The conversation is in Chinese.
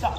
下